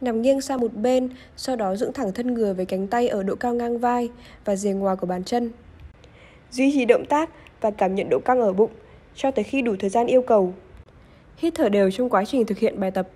Nằm nghiêng sang một bên, sau đó dựng thẳng thân người với cánh tay ở độ cao ngang vai và rìa ngoài của bàn chân. Duy trì động tác và cảm nhận độ căng ở bụng cho tới khi đủ thời gian yêu cầu. Hít thở đều trong quá trình thực hiện bài tập.